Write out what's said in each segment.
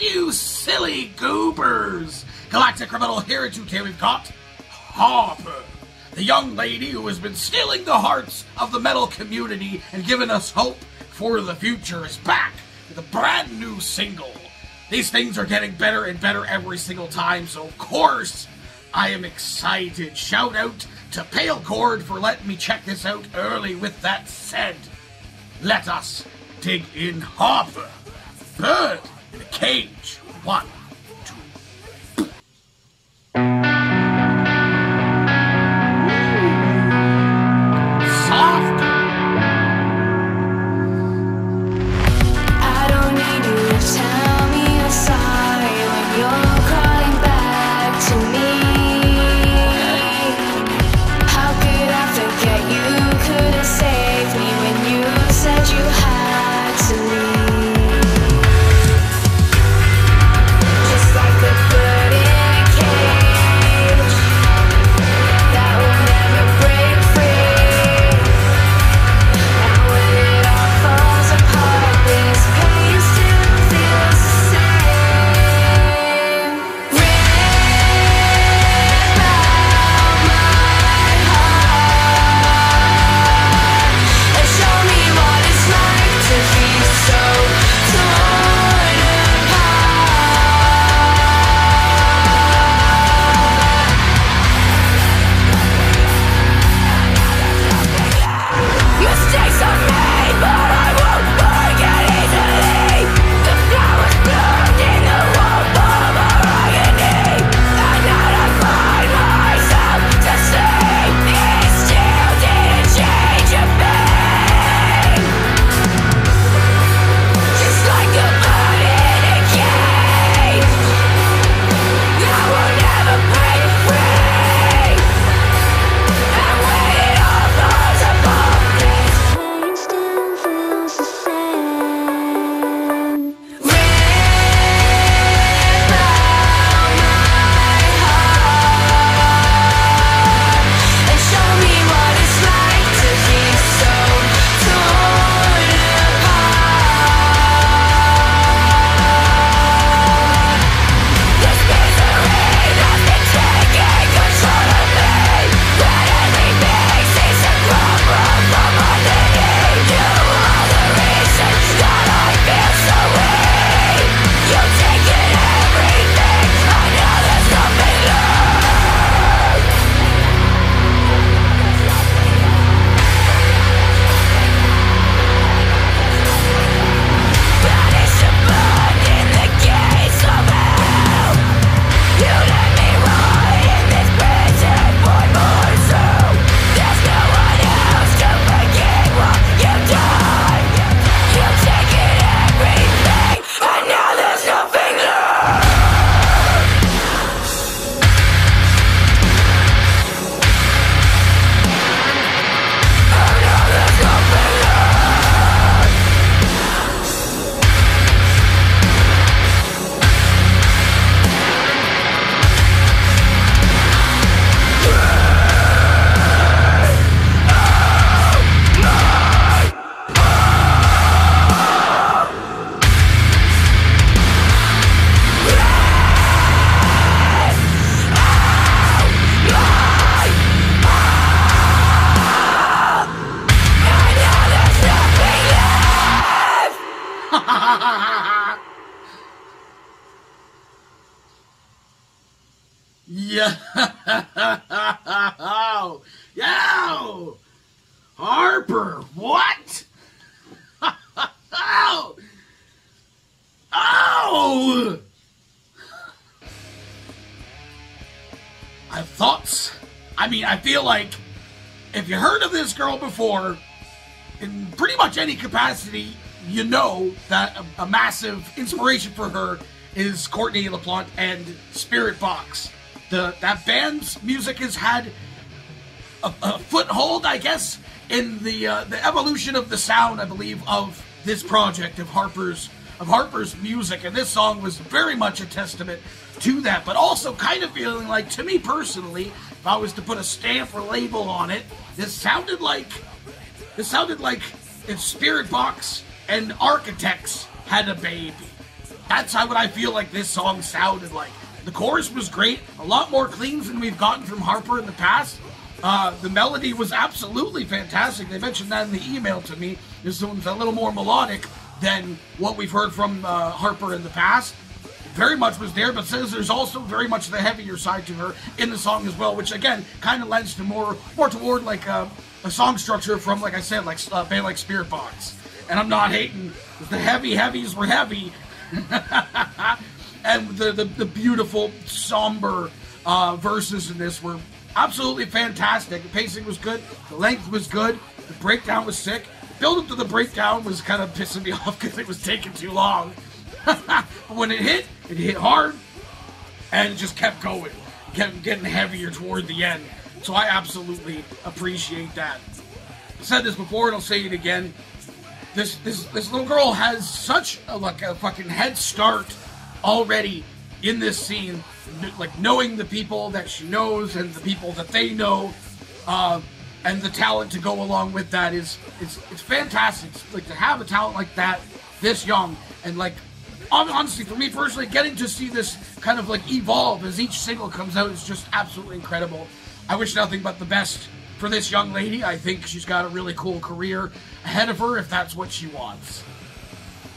You silly goobers! Galactic Criminal here, and today we've got Harper, the young lady who has been stealing the hearts of the metal community and giving us hope for the future, is back with a brand new single. These things are getting better and better every single time, so of course I am excited. Shout out to Pale Chord for letting me check this out early. With that said, let us dig in Harper. Bird cage. One, Yeah. Yo! Harper, what? oh! Oh! I have thoughts. I mean, I feel like if you heard of this girl before, in pretty much any capacity, you know that a, a massive inspiration for her is Courtney LaPlante and Spiritbox. The that band's music has had a, a foothold, I guess, in the uh, the evolution of the sound, I believe, of this project of Harper's of Harper's music, and this song was very much a testament to that. But also, kind of feeling like, to me personally, if I was to put a stamp or label on it, this sounded like this sounded like if Spiritbox and Architects had a baby. that's how what I feel like this song sounded like. The chorus was great, a lot more cleans than we've gotten from Harper in the past. Uh, the melody was absolutely fantastic. They mentioned that in the email to me. This one's a little more melodic than what we've heard from uh, Harper in the past. Very much was there, but says there's also very much the heavier side to her in the song as well, which again kind of lends to more more toward like a, a song structure from like I said, like uh, band like Spiritbox. And I'm not hating. The heavy heavies were heavy, and the, the, the beautiful, somber uh, verses in this were absolutely fantastic. The pacing was good, the length was good, the breakdown was sick. Build up to the breakdown was kind of pissing me off because it was taking too long. but when it hit, it hit hard, and it just kept going, kept getting heavier toward the end. So I absolutely appreciate that. I said this before, and I'll say it again this this this little girl has such a, like a fucking head start already in this scene like knowing the people that she knows and the people that they know uh, and the talent to go along with that is is it's fantastic. Like to have a talent like that this young and like honestly for me personally getting to see this kind of like evolve as each single comes out is just absolutely incredible. I wish nothing but the best for this young lady. I think she's got a really cool career ahead of her if that's what she wants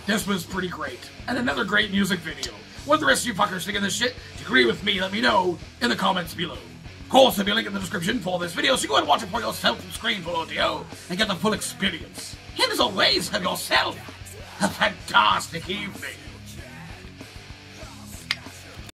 this was pretty great. And another great music video. What the rest of you fuckers think of this shit? If you agree with me, let me know in the comments below. Of course, there'll be a link in the description for this video, so go and watch it for yourself from screen full audio and get the full experience. And as always, have yourself a fantastic evening.